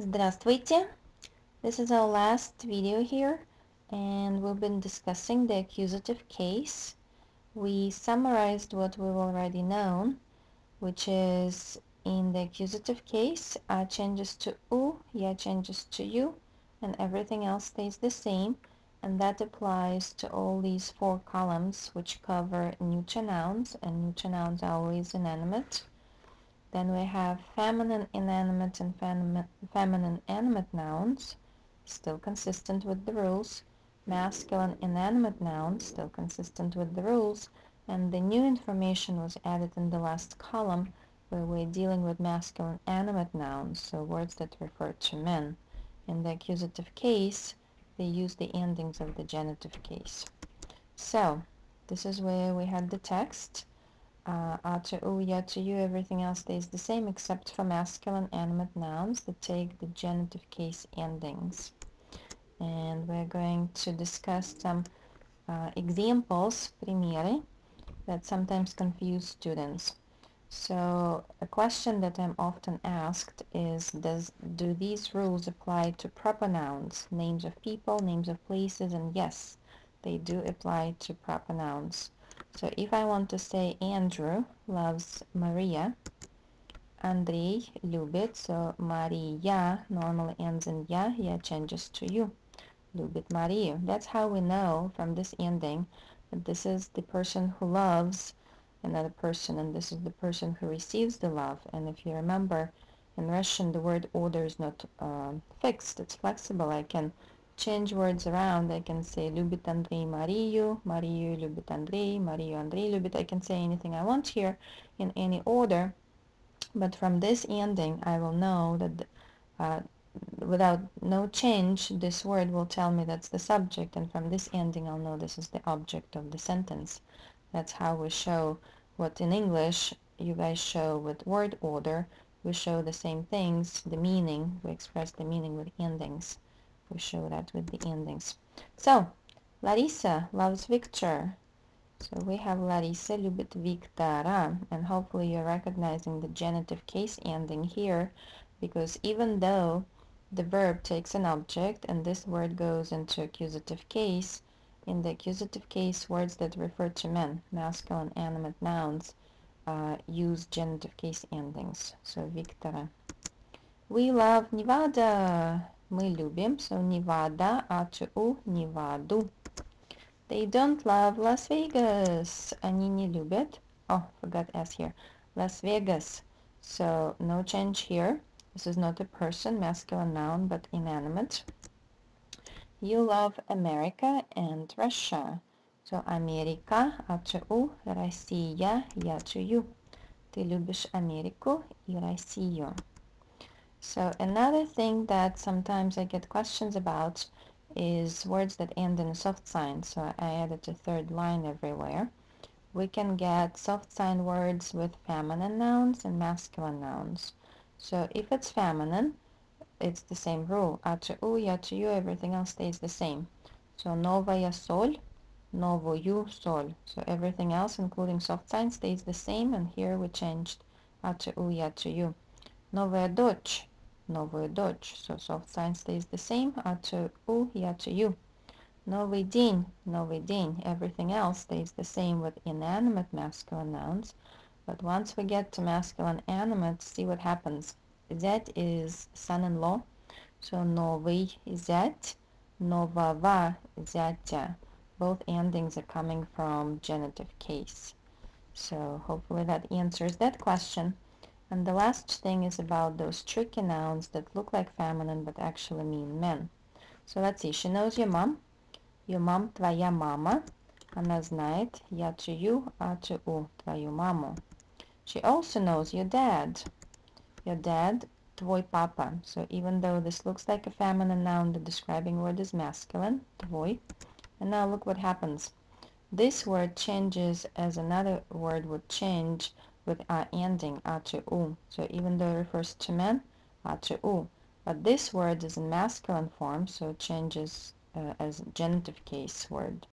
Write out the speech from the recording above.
Здравствуйте! This is our last video here and we've been discussing the accusative case. We summarized what we've already known which is in the accusative case uh, changes to u, ya changes to you and everything else stays the same and that applies to all these four columns which cover neuter nouns and neuter nouns are always inanimate then we have feminine inanimate and feminine animate nouns, still consistent with the rules. Masculine inanimate nouns, still consistent with the rules. And the new information was added in the last column where we're dealing with masculine animate nouns, so words that refer to men. In the accusative case, they use the endings of the genitive case. So, this is where we had the text uh, a to u, ya to you, everything else stays the same except for masculine animate nouns that take the genitive case endings. And we're going to discuss some uh, examples, примеры, that sometimes confuse students. So a question that I'm often asked is, does do these rules apply to proper nouns, names of people, names of places, and yes, they do apply to proper nouns. So if I want to say Andrew loves Maria, Andrei любит, so Maria normally ends in ya, ya changes to you. Любит Maria. That's how we know from this ending that this is the person who loves another person and this is the person who receives the love. And if you remember, in Russian the word order is not uh, fixed, it's flexible. I can change words around. I can say Lubit Andrei Mariu, Mariu Lubit Andrei, Mariu Andrei Lubit. I can say anything I want here in any order. But from this ending, I will know that uh, without no change, this word will tell me that's the subject. And from this ending, I'll know this is the object of the sentence. That's how we show what in English you guys show with word order. We show the same things, the meaning. We express the meaning with endings we show that with the endings. So, Larissa loves Victor. So we have Larissa любит Виктора. And hopefully you're recognizing the genitive case ending here because even though the verb takes an object and this word goes into accusative case, in the accusative case, words that refer to men, masculine animate nouns, uh, use genitive case endings. So Victora. We love Nevada. Мы любим. So Nevada, А-Ч-У, Неваду. They don't love Las Vegas. Они не любят. Oh, forgot S here. Las Vegas. So no change here. This is not a person, masculine noun, but inanimate. You love America and Russia. So Америка, А-Ч-У, Россия, Я-Ч-Ю. Ты любишь Америку и Россию. So another thing that sometimes I get questions about is words that end in a soft sign. So I added a third line everywhere. We can get soft sign words with feminine nouns and masculine nouns. So if it's feminine, it's the same rule. A to u, ya to you, everything else stays the same. So novaya sol, novoyu sol. So everything else, including soft sign, stays the same. And here we changed a to u, ya to you. Novaya дочь, новую дочь. So soft sign stays the same. А to у, я to you. Новый день, новый день. Everything else stays the same with inanimate masculine nouns. But once we get to masculine animate, see what happens. Зять is son-in-law. So новый зять, нового зятя. Both endings are coming from genitive case. So hopefully that answers that question. And the last thing is about those tricky nouns that look like feminine but actually mean men. So let's see. She knows your mom. Your mom твоя мама. Она знает я чью, а чью твою маму. She also knows your dad. Your dad твой папа. So even though this looks like a feminine noun, the describing word is masculine, твой. And now look what happens. This word changes as another word would change with a ending a to u. So even though it refers to men, a to u. But this word is in masculine form, so it changes uh, as genitive case word.